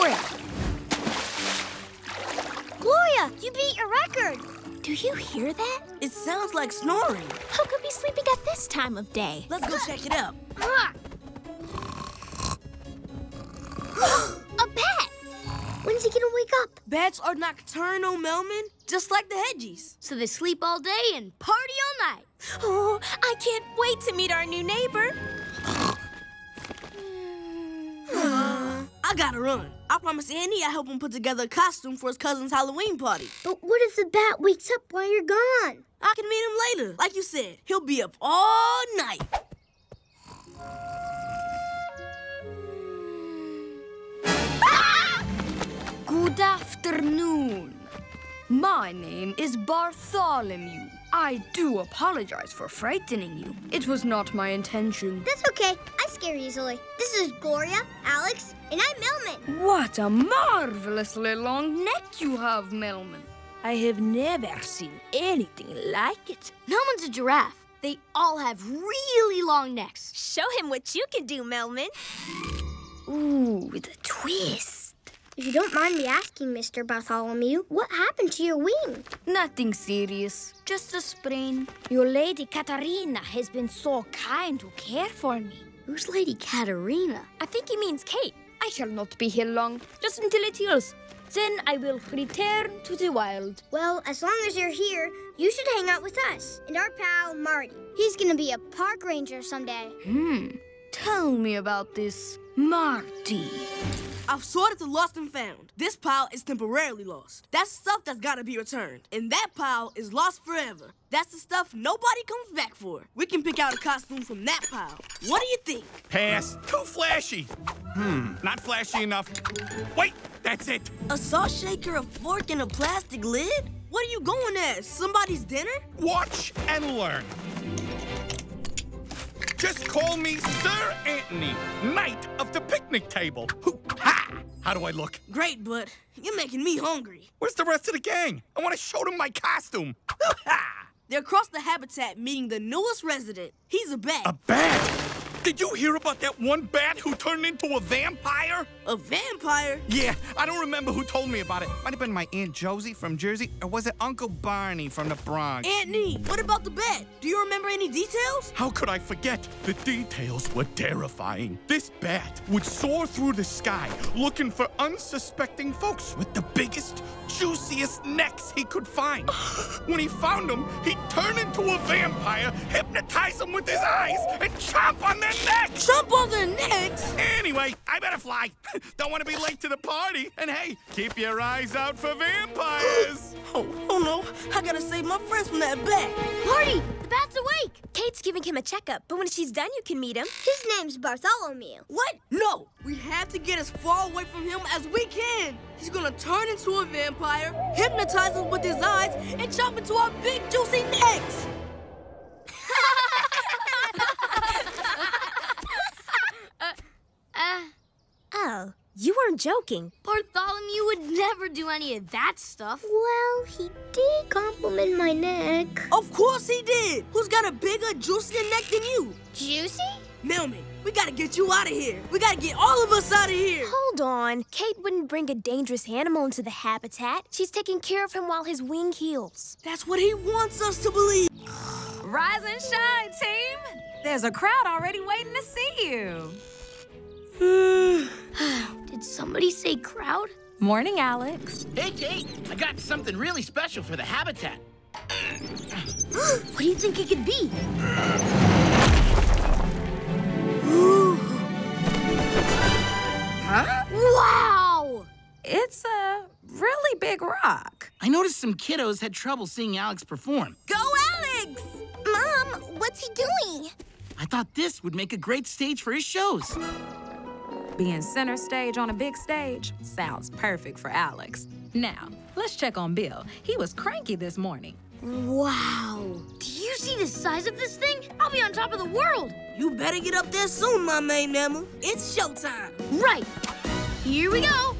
for it. Gloria, you beat your record. Do you hear that? It sounds like snoring. Who could be sleeping at this time of day? Let's go check it out. A bat! When's he gonna wake up? Bats are nocturnal, Melman, just like the Hedgies. So they sleep all day and party all night. Oh, I can't wait to meet our new neighbor. I gotta run. I promised Andy I'd help him put together a costume for his cousin's Halloween party. But what if the bat wakes up while you're gone? I can meet him later. Like you said, he'll be up all night. Good afternoon. My name is Bartholomew. I do apologize for frightening you. It was not my intention. That's okay. I scare easily. This is Gloria, Alex, and I'm Melman. What a marvelously long neck you have, Melman. I have never seen anything like it. Melman's a giraffe. They all have really long necks. Show him what you can do, Melman. Ooh, with a twist. If you don't mind me asking, Mr. Bartholomew, what happened to your wing? Nothing serious, just a sprain. Your Lady Katarina has been so kind to care for me. Who's Lady Katarina? I think he means Kate. I shall not be here long, just until it heals. Then I will return to the wild. Well, as long as you're here, you should hang out with us and our pal Marty. He's gonna be a park ranger someday. Hmm. Tell me about this Marty. I've sorted the lost and found. This pile is temporarily lost. That's stuff that's gotta be returned. And that pile is lost forever. That's the stuff nobody comes back for. We can pick out a costume from that pile. What do you think? Pass. Too flashy. Hmm, not flashy enough. Wait, that's it. A salt shaker, a fork, and a plastic lid? What are you going as? Somebody's dinner? Watch and learn. Just call me Sir Anthony, Knight of the Picnic Table. Hoo! How do I look? Great, but you're making me hungry. Where's the rest of the gang? I want to show them my costume. They're across the habitat meeting the newest resident. He's a bat. A bat? Did you hear about that one bat who turned into a vampire? A vampire? Yeah, I don't remember who told me about it. Might have been my Aunt Josie from Jersey, or was it Uncle Barney from the Bronx? Anthony, what about the bat? Do you remember any details? How could I forget? The details were terrifying. This bat would soar through the sky looking for unsuspecting folks with the biggest, juiciest necks he could find. when he found them, he'd turn into a vampire, hypnotize them with his eyes, and chomp on their necks! Jump on their necks? Anyway, I better fly. Don't want to be late to the party. And hey, keep your eyes out for vampires. Oh, oh no. I gotta save my friends from that bat. Marty, the bat's awake. Kate's giving him a checkup, but when she's done, you can meet him. His name's Bartholomew. What? No! We have to get as far away from him as we can. He's gonna turn into a vampire, hypnotize us with his eyes, and chomp into our big juicy necks. Uh, oh, you weren't joking. Bartholomew would never do any of that stuff. Well, he did compliment my neck. Of course he did. Who's got a bigger, juicier neck than you? Juicy? Melman, we gotta get you out of here. We gotta get all of us out of here. Hold on. Kate wouldn't bring a dangerous animal into the habitat. She's taking care of him while his wing heals. That's what he wants us to believe. Rise and shine, team. There's a crowd already waiting to see you. Did somebody say crowd? Morning, Alex. Hey, Kate, I got something really special for the habitat. what do you think it could be? Huh? Wow! It's a really big rock. I noticed some kiddos had trouble seeing Alex perform. Go, Alex! Mom, what's he doing? I thought this would make a great stage for his shows. Being center stage on a big stage sounds perfect for Alex. Now, let's check on Bill. He was cranky this morning. Wow! Do you see the size of this thing? I'll be on top of the world! You better get up there soon, my main mammal. It's showtime. Right! Here we go!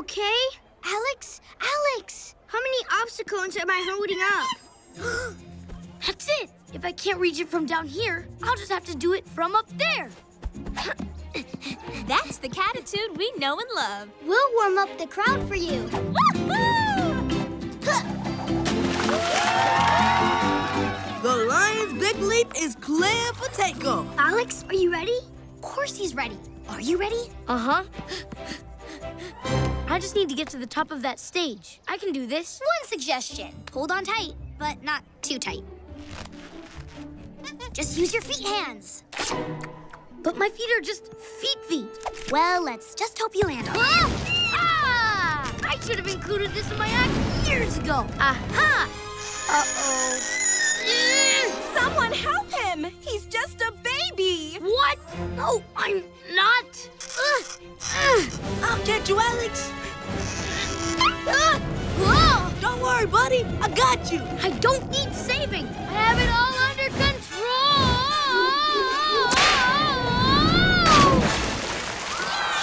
okay? Alex? Alex! How many obstacle obstacles am I holding up? That's it! If I can't reach it from down here, I'll just have to do it from up there. That's the catitude we know and love. We'll warm up the crowd for you. The Lion's Big Leap is clear for takeoff. Alex, are you ready? Of course he's ready. Are you ready? Uh-huh. I just need to get to the top of that stage. I can do this. One suggestion. Hold on tight, but not too tight. Just use your feet hands. But my feet are just feet feet. Well, let's just hope you land on Ah! I should have included this in my act years ago. Aha! Uh-oh. Someone help him! He's just a baby! What? No, I'm not. Ugh. Ugh. I'll catch you, Alex. Ah! Whoa! Don't worry, buddy. I got you. I don't need saving. I have it all under control.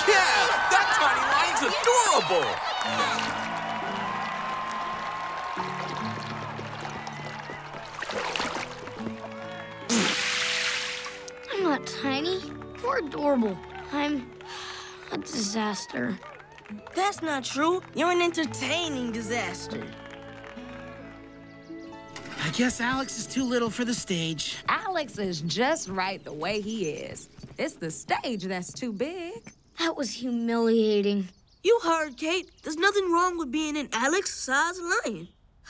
Yeah, that tiny lion's adorable. I'm not tiny or adorable. I'm a disaster. That's not true. You're an entertaining disaster. I guess Alex is too little for the stage. Alex is just right the way he is. It's the stage that's too big. That was humiliating. You heard, Kate. There's nothing wrong with being an Alex-sized lion.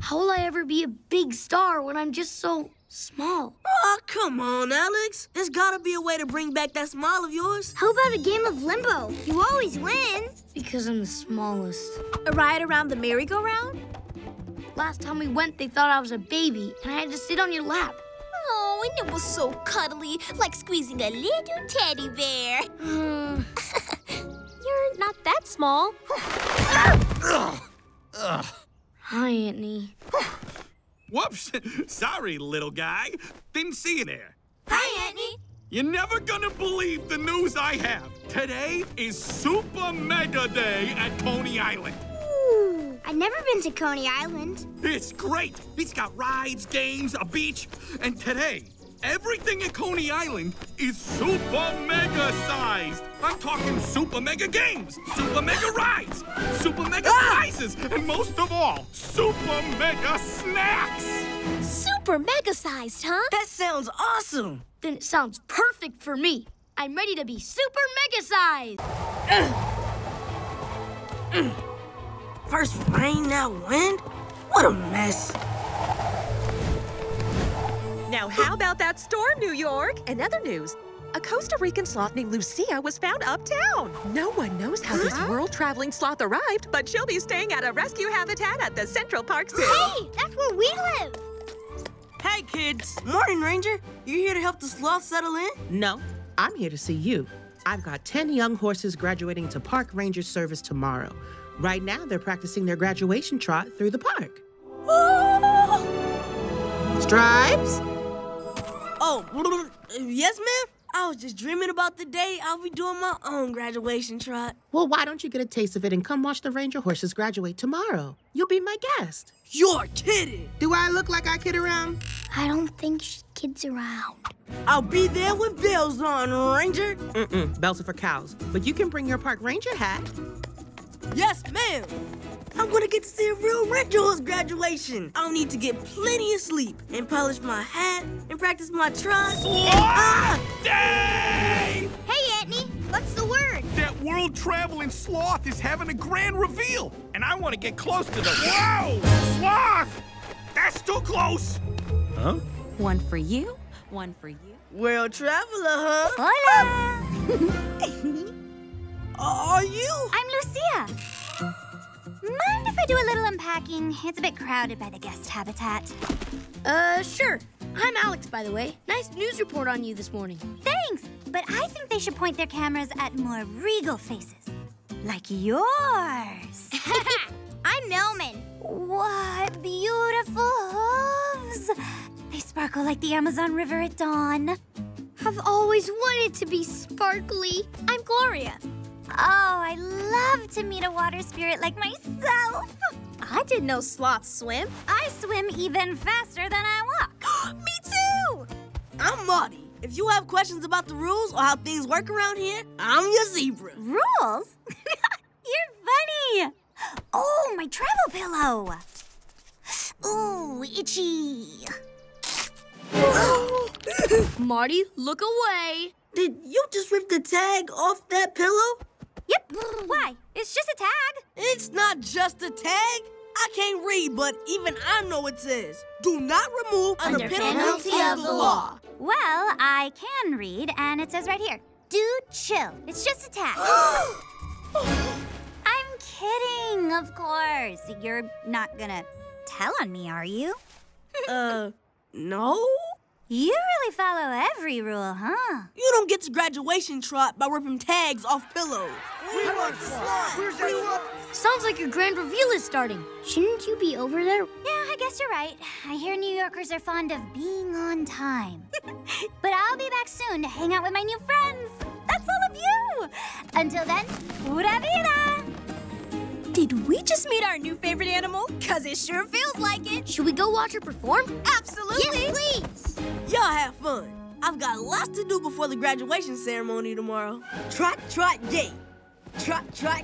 How will I ever be a big star when I'm just so small? Oh, come on, Alex. There's gotta be a way to bring back that smile of yours. How about a game of limbo? You always win. Because I'm the smallest. A ride around the merry-go-round? Last time we went, they thought I was a baby, and I had to sit on your lap. Oh, and it was so cuddly, like squeezing a little teddy bear. You're not that small. hi, Anthony. Whoops. Sorry, little guy. Didn't see you there. Hi, Anthony. You're never gonna believe the news I have. Today is Super Mega Day at Coney Island. Ooh, I've never been to Coney Island. It's great. It's got rides, games, a beach, and today, everything at Coney Island is super mega sized. I'm talking super mega games, super mega rides, super mega ah! prizes, and most of all, super mega snacks. Super mega-sized, huh? That sounds awesome. Then it sounds perfect for me. I'm ready to be super mega sized. First rain, now wind? What a mess. Now, how about that storm, New York? In other news, a Costa Rican sloth named Lucia was found uptown. No one knows how this world traveling sloth arrived, but she'll be staying at a rescue habitat at the Central Park Zoo. Hey, that's where we live. Hey, kids. Morning, Ranger. You here to help the sloth settle in? No, I'm here to see you. I've got 10 young horses graduating to park ranger service tomorrow. Right now, they're practicing their graduation trot through the park. Oh! Stripes? Oh, yes, ma'am. I was just dreaming about the day I'll be doing my own graduation trot. Well, why don't you get a taste of it and come watch the ranger horses graduate tomorrow? You'll be my guest. You're kidding. Do I look like I kid around? I don't think she kids around. I'll be there with bells on, Ranger. Mm-mm, bells are for cows. But you can bring your park ranger hat. Yes, ma'am. I'm gonna get to see a real red horse graduation. I'll need to get plenty of sleep and polish my hat and practice my trot. Ah! Day! Hey, Anthony, what's the word? That world traveling sloth is having a grand reveal, and I want to get close to the. Whoa! Sloth! That's too close! Huh? One for you, one for you. World traveler, huh? Hola! Are you? I'm Lucia. Mind if I do a little unpacking? It's a bit crowded by the guest habitat. Uh, sure. I'm Alex, by the way. Nice news report on you this morning. Thanks, but I think they should point their cameras at more regal faces. Like yours. I'm Melman. what beautiful hooves. They sparkle like the Amazon River at dawn. I've always wanted to be sparkly. I'm Gloria. Oh, I love to meet a water spirit like myself. I didn't know sloths swim. I swim even faster than I walk. Me too! I'm Marty. If you have questions about the rules or how things work around here, I'm your zebra. Rules? You're funny. Oh, my travel pillow. Ooh, itchy. Marty, look away. Did you just rip the tag off that pillow? Yep. Why? It's just a tag. It's not just a tag. I can't read, but even I know it says. Do not remove under, Under penalty, penalty of the law. Well, I can read, and it says right here do chill. It's just a tag. I'm kidding, of course. You're not gonna tell on me, are you? Uh, no? You really follow every rule, huh? You don't get to graduation trot by ripping tags off pillows. We want to slide. Sounds like your grand reveal is starting. Shouldn't you be over there? Yeah, I guess you're right. I hear New Yorkers are fond of being on time. but I'll be back soon to hang out with my new friends. That's all of you. Until then, pura vida. Did we just meet our new favorite animal? Cause it sure feels like it. Should we go watch her perform? Absolutely. Yes, please. Y'all have fun. I've got lots to do before the graduation ceremony tomorrow. Trot, trot, yay. Trot, trot,